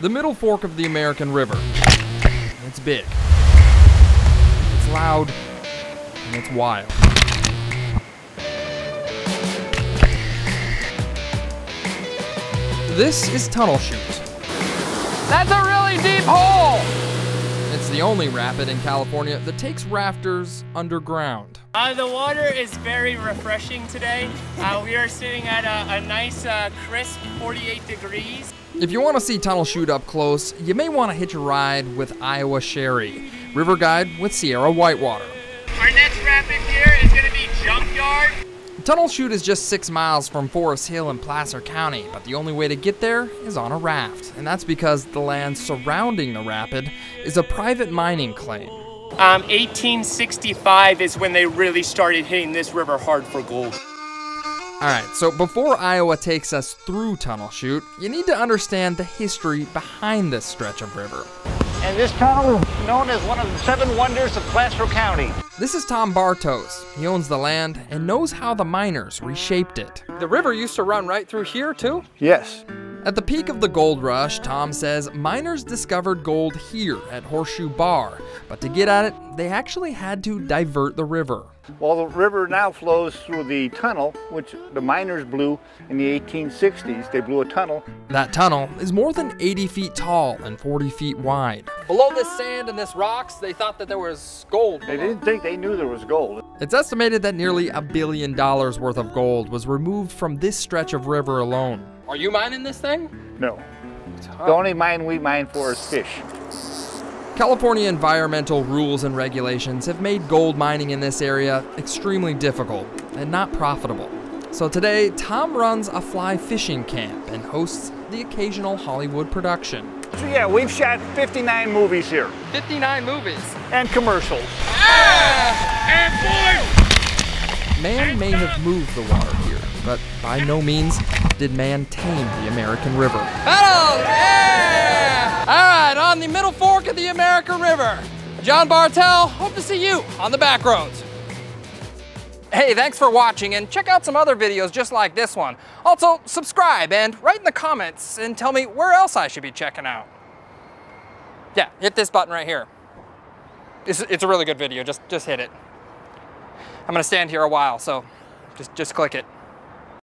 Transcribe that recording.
The middle fork of the American River. It's big. It's loud. And it's wild. This is Tunnel Chute. That's a really deep hole! The only rapid in California that takes rafters underground. Uh, the water is very refreshing today. Uh, we are sitting at a, a nice uh, crisp 48 degrees. If you want to see Tunnel Chute up close, you may want to hitch a ride with Iowa Sherry, river guide with Sierra Whitewater. Our next rapid here is going to be Junkyard. Tunnel Chute is just six miles from Forest Hill in Placer County, but the only way to get there is on a raft. And that's because the land surrounding the rapid is a private mining claim. Um, 1865 is when they really started hitting this river hard for gold. Alright, so before Iowa takes us through Tunnel Chute, you need to understand the history behind this stretch of river. And this tunnel is known as one of the seven wonders of Placer County. This is Tom Bartos. He owns the land and knows how the miners reshaped it. The river used to run right through here, too? Yes. At the peak of the gold rush, Tom says miners discovered gold here at Horseshoe Bar, but to get at it, they actually had to divert the river. Well, the river now flows through the tunnel, which the miners blew in the 1860s. They blew a tunnel. That tunnel is more than 80 feet tall and 40 feet wide. Below this sand and this rocks, they thought that there was gold. They didn't think they knew there was gold. It's estimated that nearly a billion dollars worth of gold was removed from this stretch of river alone. Are you mining this thing? No. The only mine we mine for is fish. California environmental rules and regulations have made gold mining in this area extremely difficult and not profitable. So today, Tom runs a fly fishing camp and hosts the occasional Hollywood production. So yeah, we've shot 59 movies here 59 movies. and commercials. Man may have moved the water here, but by no means did man tame the American River. Yeah! All right, on the middle fork of the American River. John Bartell, hope to see you on the back roads. Hey, thanks for watching and check out some other videos just like this one. Also, subscribe and write in the comments and tell me where else I should be checking out. Yeah, hit this button right here. It's, it's a really good video, just, just hit it. I'm gonna stand here a while, so just, just click it.